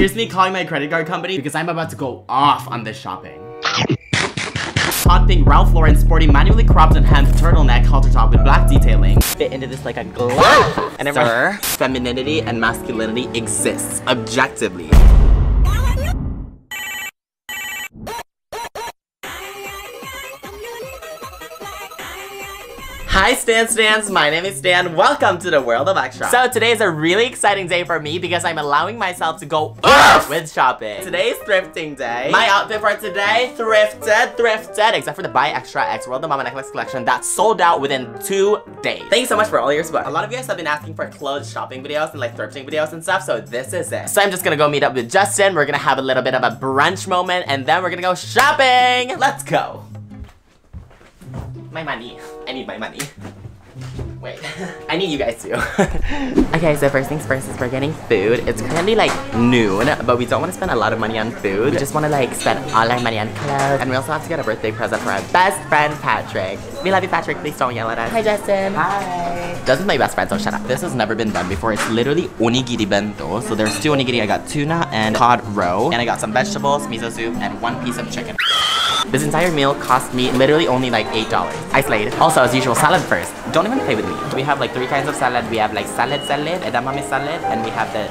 Here's me calling my credit card company because I'm about to go off on this shopping. Hot pink Ralph Lauren sporting manually cropped and hemmed turtleneck halter top with black detailing. Fit into this like a glove. and Sir, femininity and masculinity exists objectively. Hi Stan Stans, my name is Stan. Welcome to the world of extra. So today is a really exciting day for me because I'm allowing myself to go with shopping. Today's thrifting day. My outfit for today, thrifted, thrifted, except for the byxtra X World of Mama Necklace collection that sold out within two days. Thank you so much for all your support. A lot of you guys have been asking for clothes shopping videos and like thrifting videos and stuff, so this is it. So I'm just gonna go meet up with Justin. We're gonna have a little bit of a brunch moment and then we're gonna go shopping. Let's go. My money. I need my money. Wait, I need you guys too. okay, so first things first is we're getting food. It's currently like noon, but we don't want to spend a lot of money on food. We just want to like spend all our money on clothes. And we also have to get a birthday present for our best friend, Patrick. We love you, Patrick. Please don't yell at us. Hi, Justin. Hi. Justin's my best friend, so shut up. This has never been done before. It's literally onigiri bento. So there's two onigiri. I got tuna and cod roe. And I got some vegetables, miso soup, and one piece of chicken. This entire meal cost me literally only like $8. I slayed. Also, as usual, salad first. Don't even play with me. We have like three kinds of salad. We have like salad salad, edamame salad, and we have the...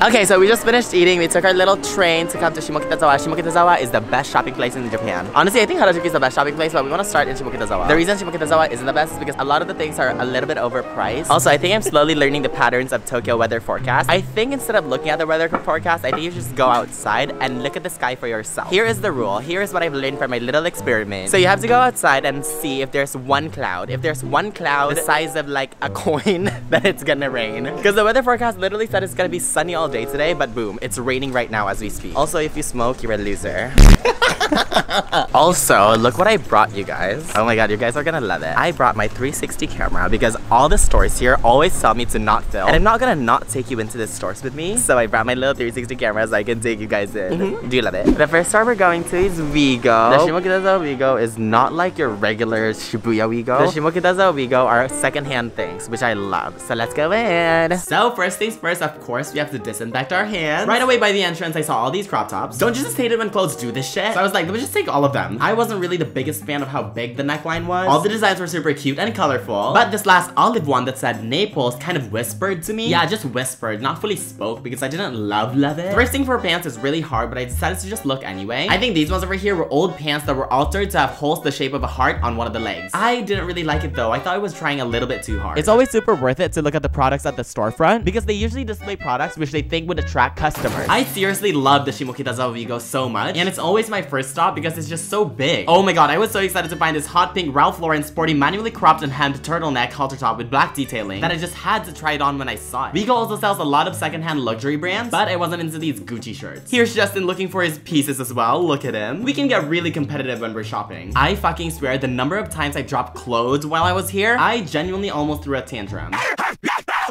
Okay, so we just finished eating. We took our little train to come to Shimokitazawa. Shimokitazawa is the best shopping place in Japan. Honestly, I think Harajuku is the best shopping place, but we want to start in Shimokitazawa. The reason Shimokitazawa isn't the best is because a lot of the things are a little bit overpriced. Also, I think I'm slowly learning the patterns of Tokyo weather forecast. I think instead of looking at the weather forecast, I think you should just go outside and look at the sky for yourself. Here is the rule. Here is what I've learned from my little experiment. So you have to go outside and see if there's one cloud. If there's one cloud the size of like a coin, then it's gonna rain. Because the weather forecast literally said it's gonna be sunny all day today, but boom, it's raining right now as we speak. Also, if you smoke, you're a loser. also, look what I brought you guys. Oh my god, you guys are gonna love it. I brought my 360 camera because all the stores here always tell me to not film. And I'm not gonna not take you into the stores with me. So I brought my little 360 camera so I can take you guys in. Mm -hmm. Do you love it? The first store we're going to is WEGO. The Shimokitazawa WEGO is not like your regular Shibuya WEGO. The Shimokitazawa WEGO are secondhand things, which I love. So let's go in. So first things first, of course, we have to disinfect our hands. Right away by the entrance, I saw all these crop tops. Don't you just hate it when clothes do this shit? So I was like, let me just take all of them. I wasn't really the biggest fan of how big the neckline was. All the designs were super cute and colorful. But this last olive one that said Naples kind of whispered to me. Yeah, just whispered, not fully spoke because I didn't love love it. Thrifting for pants is really hard, but I decided to just look anyway. I think these ones over here were old pants that were altered to have holes the shape of a heart on one of the legs. I didn't really like it though. I thought I was trying a little bit too hard. It's always super worth it to look at the products at the storefront because they usually display products which they think would attract customers. I seriously love the Shimokitazawa WEGO so much, and it's always my first stop because it's just so big. Oh my god, I was so excited to find this hot pink Ralph Lauren sporty manually cropped and hemmed turtleneck halter top with black detailing that I just had to try it on when I saw it. WEGO also sells a lot of secondhand luxury brands, but I wasn't into these Gucci shirts. Here's Justin looking for his pieces as well, look at him. We can get really competitive when we're shopping. I fucking swear the number of times I dropped clothes while I was here, I genuinely almost threw a tantrum.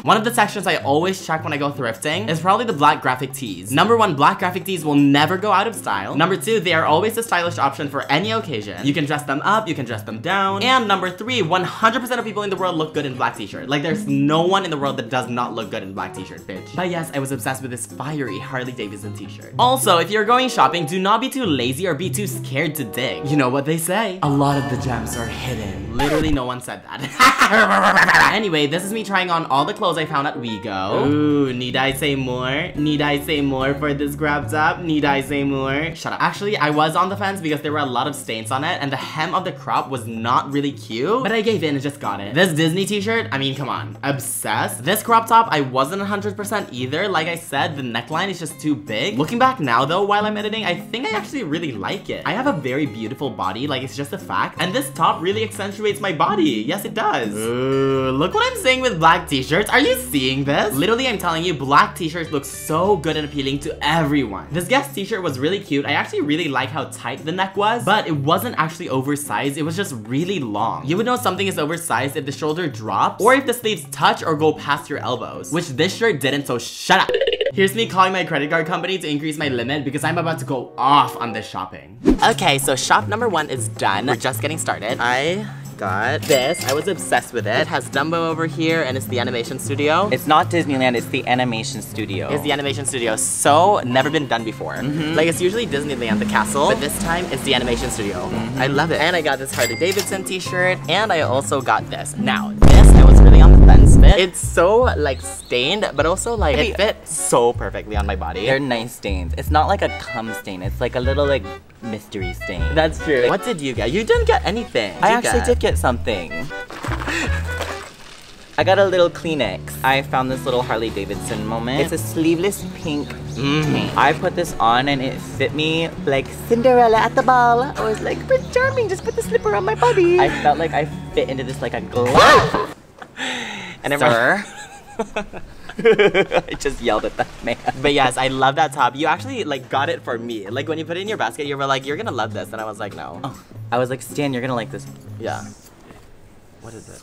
One of the sections I always check when I go thrifting is probably the black graphic tees. Number one, black graphic tees will never go out of style. Number two, they are always a stylish option for any occasion. You can dress them up, you can dress them down. And number three, 100% of people in the world look good in black t-shirt. Like there's no one in the world that does not look good in black t-shirt, bitch. But yes, I was obsessed with this fiery Harley Davidson t-shirt. Also, if you're going shopping, do not be too lazy or be too scared to dig. You know what they say? A lot of the gems are hidden. Literally no one said that. anyway, this is me trying on all the clothes I found at WEGO. Ooh, need I say more? Need I say more for this grab top? Need I say more? Shut up. Actually, I was on the fence because there were a lot of stains on it and the hem of the crop was not really cute, but I gave in and just got it. This Disney t-shirt, I mean, come on. Obsessed. This crop top, I wasn't 100% either. Like I said, the neckline is just too big. Looking back now though, while I'm editing, I think I actually really like it. I have a very beautiful body, like it's just a fact. And this top really accentuates my body. Yes, it does. Ooh, look what I'm saying with black t-shirts. Are you seeing this? Literally, I'm telling you, black t-shirts look so good and appealing to everyone. This guest t-shirt was really cute. I actually really like how tight the neck was, but it wasn't actually oversized. It was just really long. You would know something is oversized if the shoulder drops or if the sleeves touch or go past your elbows, which this shirt didn't, so shut up. Here's me calling my credit card company to increase my limit because I'm about to go off on this shopping. Okay, so shop number one is done. We're just getting started. I got this. I was obsessed with it. It has Dumbo over here and it's the animation studio. It's not Disneyland, it's the animation studio. It's the animation studio. So never been done before. Mm -hmm. Like it's usually Disneyland, the castle, but this time it's the animation studio. Mm -hmm. I love it. And I got this Harley Davidson t-shirt and I also got this. Now, on the fence with. It's so like stained, but also like it fits so perfectly on my body. They're nice stains. It's not like a cum stain. It's like a little like mystery stain. That's true. What did you get? You didn't get anything. I actually get? did get something. I got a little Kleenex. I found this little Harley Davidson moment. It's a sleeveless pink mm. tank. I put this on and it fit me like Cinderella at the ball. I was like, Prince Charming, just put the slipper on my body. I felt like I fit into this like a glove. and Sir. I just yelled at that man. But yes, I love that top. You actually like got it for me. Like when you put it in your basket, you were like, you're gonna love this. And I was like, no. Oh. I was like, Stan, you're gonna like this. Yeah. What is it?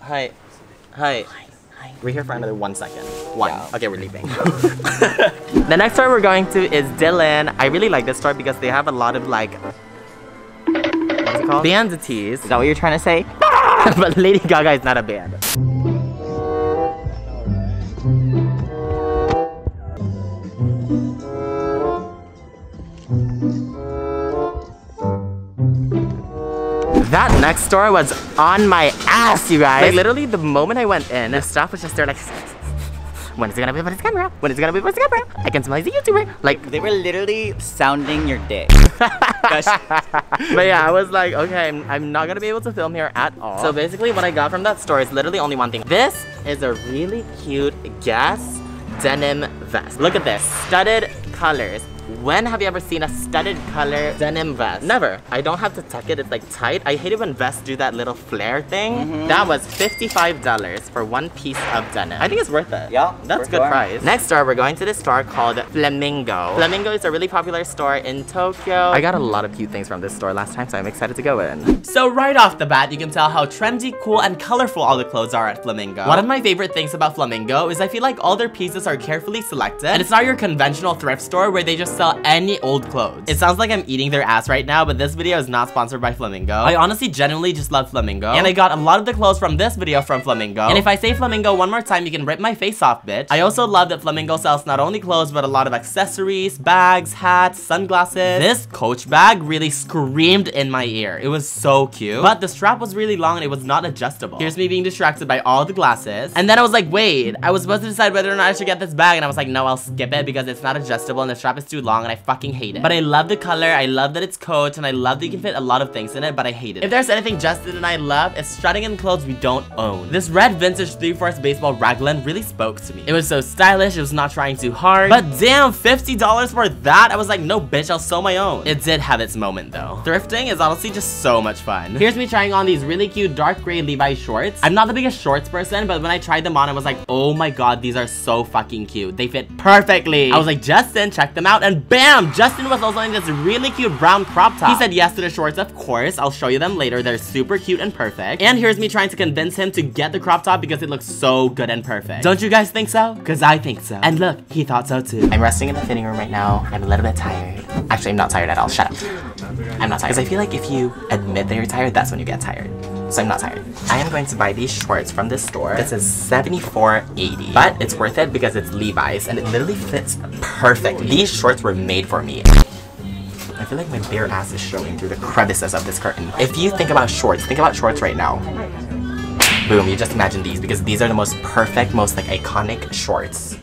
Hi. Hi. Hi. We're here for another one second. One. Yeah. Okay, we're leaving. the next store we're going to is Dylan. I really like this store because they have a lot of like, what's it called? Bandities. Is that what you're trying to say? but Lady Gaga is not a band. That next store was on my ass, you guys. Like literally the moment I went in, the staff was just there like, when is it gonna be about his camera? When is it gonna be about his camera? I can smell he's a YouTuber. Like they were literally sounding your dick. but yeah, I was like, okay, I'm, I'm, not gonna be able to film here at all. So basically what I got from that store is literally only one thing. This is a really cute Guess denim vest. Look at this, studded colors. When have you ever seen a studded color denim vest? Never. I don't have to tuck it, it's like tight. I hate it when vests do that little flare thing. Mm -hmm. That was $55 for one piece of denim. I think it's worth it. Yeah, That's good sure. price. Next store, we're going to this store called Flamingo. Flamingo is a really popular store in Tokyo. I got a lot of cute things from this store last time, so I'm excited to go in. So right off the bat, you can tell how trendy, cool, and colorful all the clothes are at Flamingo. One of my favorite things about Flamingo is I feel like all their pieces are carefully selected, and it's not your conventional thrift store where they just sell any old clothes. It sounds like I'm eating their ass right now, but this video is not sponsored by Flamingo. I honestly genuinely just love Flamingo, and I got a lot of the clothes from this video from Flamingo. And if I say Flamingo one more time, you can rip my face off, bitch. I also love that Flamingo sells not only clothes, but a lot of accessories, bags, hats, sunglasses. This Coach bag really screamed in my ear. It was so cute, but the strap was really long and it was not adjustable. Here's me being distracted by all the glasses. And then I was like, wait, I was supposed to decide whether or not I should get this bag, and I was like, no, I'll skip it because it's not adjustable and the strap is too long, and I fucking hate it. But I love the color, I love that it's coach, and I love that you can fit a lot of things in it, but I hate it. If there's anything Justin and I love, it's strutting in clothes we don't own. This red vintage 3-4 baseball raglan really spoke to me. It was so stylish, it was not trying too hard, but damn, $50 for that? I was like, no bitch, I'll sew my own. It did have its moment though. Thrifting is honestly just so much fun. Here's me trying on these really cute dark gray Levi shorts. I'm not the biggest shorts person, but when I tried them on, I was like, oh my god, these are so fucking cute. They fit perfectly. I was like, Justin, check them out, and bam! Justin was also in this really cute brown crop top. He said yes to the shorts, of course. I'll show you them later. They're super cute and perfect. And here's me trying to convince him to get the crop top because it looks so good and perfect. Don't you guys think so? Because I think so. And look, he thought so too. I'm resting in the fitting room right now. I'm a little bit tired. Actually, I'm not tired at all. Shut up. I'm not tired. Because I feel like if you admit that you're tired, that's when you get tired so I'm not tired. I am going to buy these shorts from this store. This is $74.80, but it's worth it because it's Levi's and it literally fits perfect. These shorts were made for me. I feel like my bare ass is showing through the crevices of this curtain. If you think about shorts, think about shorts right now. Boom, you just imagine these because these are the most perfect, most like iconic shorts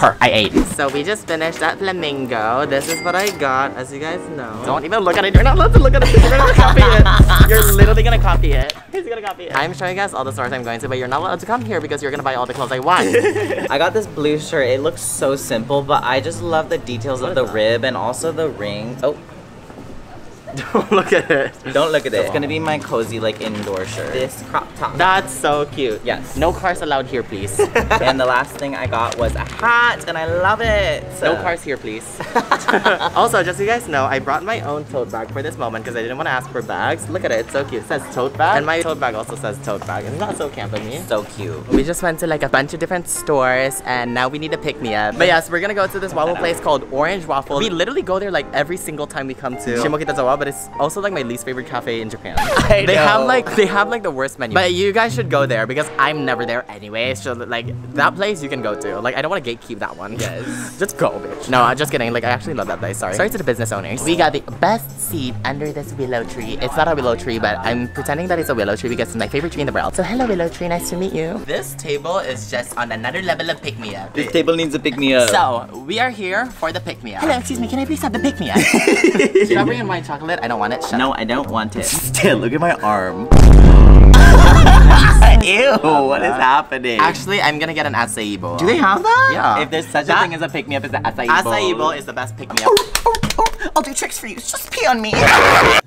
per. I ate. So we just finished at Flamingo. This is what I got, as you guys know. Don't even look at it. You're not allowed to look at it. You're gonna copy it. You're literally gonna copy it. He's gonna copy it. I'm showing you guys all the stores I'm going to, but you're not allowed to come here because you're gonna buy all the clothes I want. I got this blue shirt. It looks so simple, but I just love the details what of the that? rib and also the ring. Oh. Don't look at it. Don't look at it. It's gonna be my cozy like indoor shirt. This crop top. That's so cute. Yes. No cars allowed here, please. and the last thing I got was a hat, and I love it. no cars here, please. also, just so you guys know, I brought my own tote bag for this moment because I didn't want to ask for bags. Look at it, it's so cute. It says tote bag, and my tote bag also says tote bag. It's not so camp of me. So cute. We just went to like a bunch of different stores, and now we need to pick me up. But yes, we're gonna go to this waffle place called Orange Waffle. We literally go there like every single time we come to Shimokitazawa, but it's also like my least favorite cafe in Japan. I they have like they have like the worst menu. But you guys should go there because I'm never there anyway. So like that place you can go to. Like I don't want to gatekeep that one. Yes. just go, bitch. No, I'm just kidding. Like I actually love that place. Sorry. Sorry to the business owners. We got the best seat under this willow tree. It's not a willow tree, but I'm pretending that it's a willow tree because it's my favorite tree in the world. So hello willow tree, nice to meet you. This table is just on another level of pick me up. This table needs a pick me up. So, we are here for the pick me up. Hello, excuse me, can I please have the pick me up? Strawberry and white chocolate, I don't want it. Shut no, up. I don't want it. Still, look at my arm. Ew, what is happening? Actually, I'm gonna get an acai bowl. do they have that? Yeah. If there's such a thing as a pick me up, it's the acai bowl. acai bowl is the best pick me up. Oh, oh, oh, I'll do tricks for you. Just pee on me.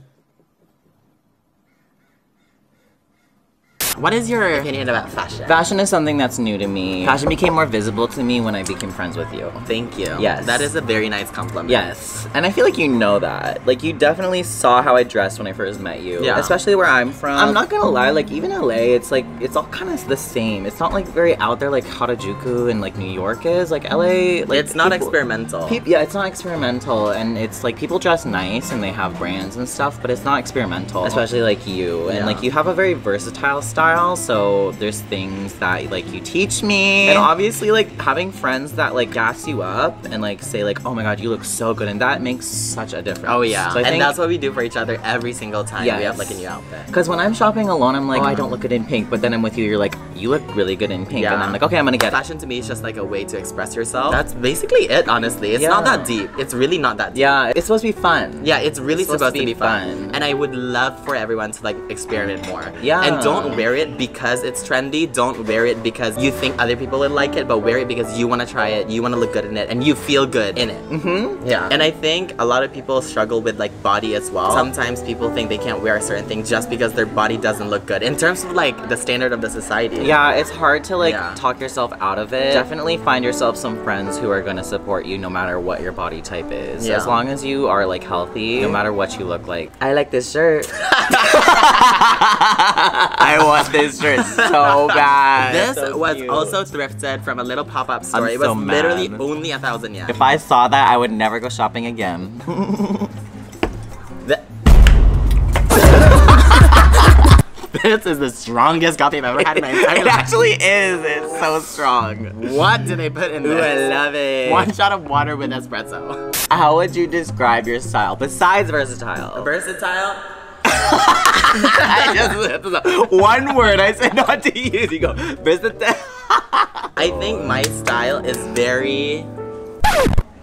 What is your opinion about fashion? Fashion is something that's new to me. Fashion became more visible to me when I became friends with you. Thank you. Yes. That is a very nice compliment. Yes, and I feel like you know that. Like you definitely saw how I dressed when I first met you. Yeah. Especially where I'm from. I'm not gonna lie, like even LA, it's like it's all kind of the same. It's not like very out there like Harajuku and like New York is. Like LA, like it's not people- experimental. Yeah, it's not experimental, and it's like people dress nice and they have brands and stuff, but it's not experimental. Especially like you, and Yeah. like you have a very versatile style. So there's things that like you teach me, and obviously like having friends that like gas you up and like say like, oh my god, you look so good, and that makes such a difference. oh yeah. So and think- that's what we do for each other every single time we have like a new outfit. Because when I'm shopping alone, I'm like, oh, oh, I don't look good in pink. But then I'm with you, you're like, you look really good in pink. Yeah. And I'm like, okay, I'm gonna get it. Fashion to me is just like a way to express yourself. That's basically it, honestly. It's not that deep. It's really not that deep. Yeah, it's supposed to be fun. Yeah, it's really It's supposed, to be, fun. fun. And I would love for everyone to like experiment more. Yeah. And don't wear it because it's trendy. Don't wear it because you think other people would like it, but wear it because you want to try it, you want to look good in it, and you feel good in it. Mm-hmm. Yeah. And I think a lot of people struggle with like body as well. Sometimes people think they can't wear a certain thing just because their body doesn't look good. In terms of like the standard of the society. Yeah, it's hard to like Yeah. talk yourself out of it. Definitely find yourself some friends who are gonna support you no matter what your body type is. Yeah. As long as you are like healthy, no matter what you look like. I like this shirt. I want this shirt is so bad. This So was cute. also thrifted from a little pop-up store. I'm it was so literally mad. only a thousand yen. If I saw that, I would never go shopping again. This is the strongest coffee I've ever had in my entire it life. actually is. It's so strong. What did they put in Ooh, this? I love it. One shot of water with espresso. How would you describe your style besides versatile? Versatile. I just one word I said not to use. You go versatile. I think my style is very.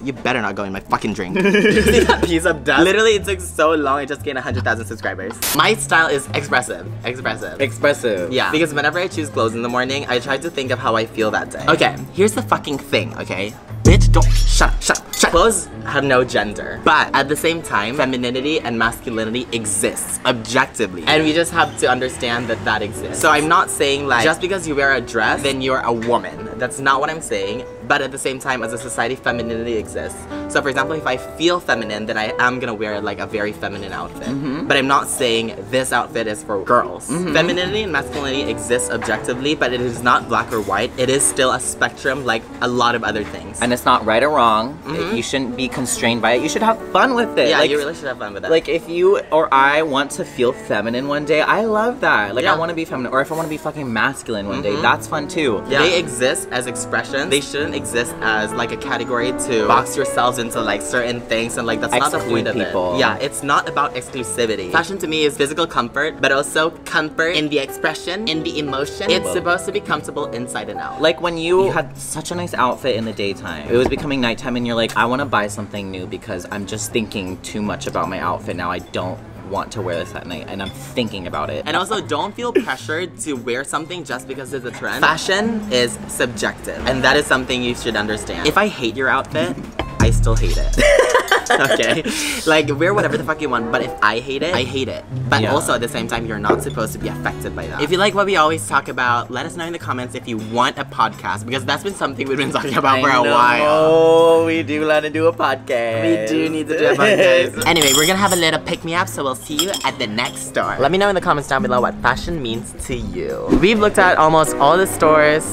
You better not go in my fucking drink. You see that piece of dust? Literally, it took so long. It just gained 100,000 subscribers. My style is expressive. Expressive. Expressive. Yeah, because whenever I choose clothes in the morning, I try to think of how I feel that day. Okay, here's the fucking thing, okay? Bitch, don't shut shut up, shut up. Clothes have no gender. But at the same time, femininity and masculinity exists objectively. And we just have to understand that that exists. So I'm not saying like, just because you wear a dress, then you're a woman. That's not what I'm saying. But at the same time, as a society, femininity exists. So for example, if I feel feminine, then I am gonna wear like a very feminine outfit. Mm-hmm. But I'm not saying this outfit is for girls. Mm-hmm. Femininity and masculinity exists objectively, but it is not black or white. It is still a spectrum like a lot of other things. And it's not right or wrong. Mm-hmm. You shouldn't be constrained by it. You should have fun with it. yeah, like, you really should have fun with that. like if you or I want to feel feminine one day, I love that. Like Yeah. I want to be feminine, or if I want to be fucking masculine one day, mm-hmm. that's fun too. Yeah. They exist as expressions. They shouldn't exist as like a category to box yourselves into like certain things and like that's not the Exclude point of it. Yeah, it's not about exclusivity. Fashion to me is physical comfort, but also comfort in the expression, in the emotion. It's supposed to be comfortable inside and out. Like when you had such a nice outfit in the daytime, it was becoming nighttime, and you're like, I want to buy something new because I'm just thinking too much about my outfit now. I don't want to wear this at night, and I'm thinking about it. And also, don't feel pressured to wear something just because it's a trend. Fashion is subjective, and that is something you should understand. If I hate your outfit, I still hate it. okay? Like, wear whatever the fuck you want, but if I hate it, I hate it. But Yeah. also, at the same time, you're not supposed to be affected by that. If you like what we always talk about, let us know in the comments if you want a podcast, because that's been something we've been talking about for a while. Oh, we do want to do a podcast. We do need to do a podcast. anyway, we're gonna have a little pick me up, so we'll see you at the next store. Let me know in the comments down below what fashion means to you. We've looked at almost all the stores.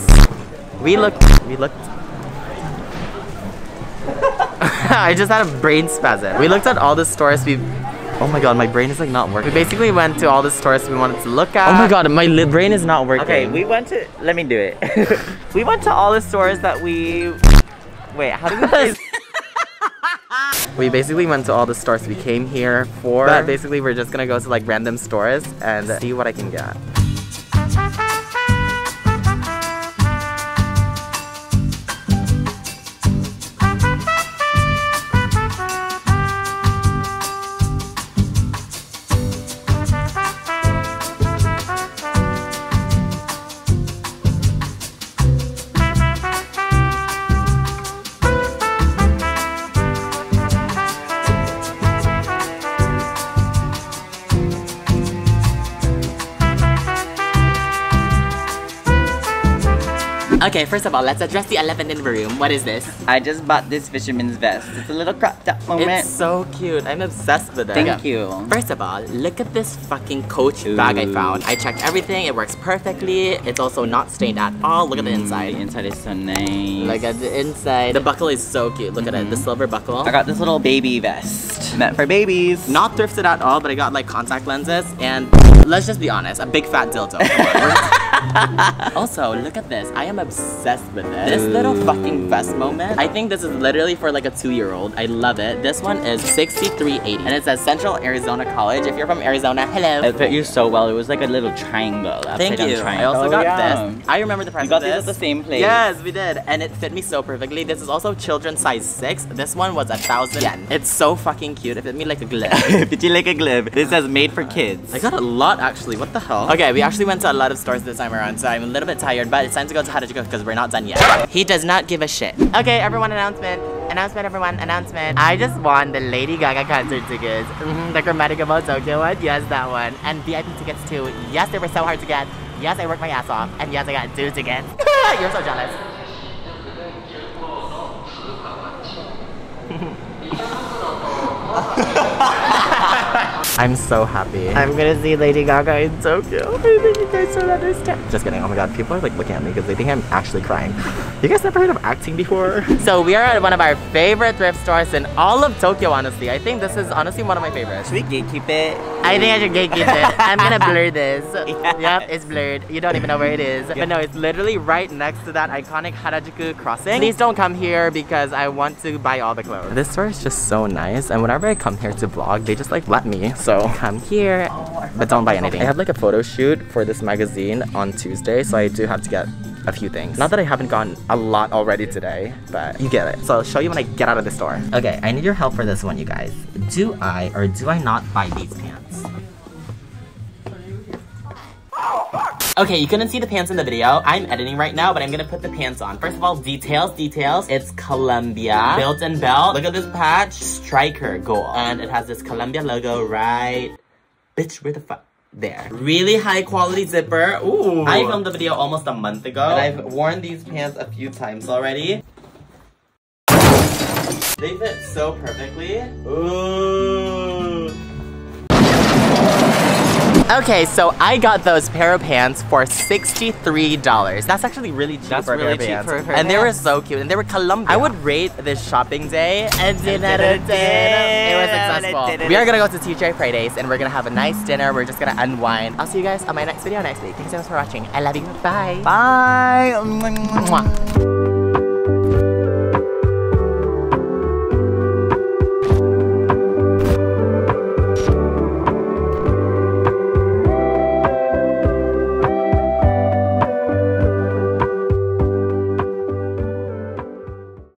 We looked. We looked. I just had a brain spasm. We looked at all the stores we Oh my god, my brain is like not working. We basically went to all the stores we wanted to look at. Oh my god, my brain is not working. Okay, we went to. Let me do it. we went to all the stores that we. Wait, how do we? We basically went to all the stores we came here for. But basically, we're just gonna go to like random stores and see what I can get. Okay, first of all, let's address the elephant in the room. What is this? I just bought this fisherman's vest. It's a little cropped up moment. It's so cute. I'm obsessed with it. Thank you. First of all, look at this fucking Coach bag I found. I checked everything. It works perfectly. It's also not stained at all. Look at the Mm, inside. The inside is so nice. Look at the inside. The buckle is so cute. Look at it. The silver buckle. I got this little baby vest meant for babies. Not thrifted at all, but I got like contact lenses and let's just be honest, a big fat dildo. also, look at this. I am obsessed with this. This little fucking vest moment. I think this is literally for like a two-year-old. I love it. This one is 6380 and it says Central Arizona College. If you're from Arizona, hello. It fit you so well. It was like a little triangle. Thank you. I also Oh, got yeah. this. I remember the price You got of this at the same place. Yes, we did, and it fit me so perfectly. This is also children's size six. This one was a thousand yen. It's so fucking cute. It fit me like a glove. Fit you like a glove. This says made for kids. I got a lot actually. What the hell? Okay, we actually went to a lot of stores this time around, so I'm a little bit tired, but it's time to go to Harajuku because we're not done yet. He does not give a shit. Okay, everyone, announcement. Announcement, everyone, announcement. I just won the Lady Gaga concert tickets. Mhm, the Chromatica Ball Tokyo one. Yes, that one. And VIP tickets too. Yes, they were so hard to get. Yes, I worked my ass off. And yes, I got two tickets. You're so jealous. I'm so happy. I'm gonna see Lady Gaga in Tokyo. I think you guys don't understand. Just kidding. Oh my god, people are like looking at me because they think I'm actually crying. You guys never heard of acting before? So we are at one of our favorite thrift stores in all of Tokyo, honestly. I think this is honestly one of my favorites. Should we gatekeep it? I think I should gatekeep it. I'm gonna blur this. Yes. Yep, it's blurred. You don't even know where it is. But no, it's literally right next to that iconic Harajuku crossing. Please don't come here because I want to buy all the clothes. This store is just so nice, and whenever I come here to vlog, they just like let me. So come here, but don't buy anything. I have like a photo shoot for this magazine on Tuesday, so I do have to get a few things. Not that I haven't gotten a lot already today, but you get it. So I'll show you when I get out of the store. Okay, I need your help for this one, you guys. Do I or do I not buy these pants? Okay, you couldn't see the pants in the video. I'm editing right now, but I'm gonna put the pants on. First of all, details, details. It's Columbia. Built and belt. Look at this patch. Striker gold. And it has this Columbia logo right... Bitch, where the fuck? There. Really high quality zipper. Ooh. I filmed the video almost a month ago. And I've worn these pants a few times already. They fit so perfectly. Ooh. Okay, so I got those pair of pants for $63. That's actually really cheap That's for a really pair of cheap pants. for a pair of And they were so cute, and they were Columbia. I would rate this shopping day a 10 out of 10. It was successful. We are gonna go to TGI Fridays, and we're gonna have a nice dinner. We're just gonna unwind. I'll see you guys on my next video next week. Thank you so much for watching. I love you. Bye. Bye. Mwah.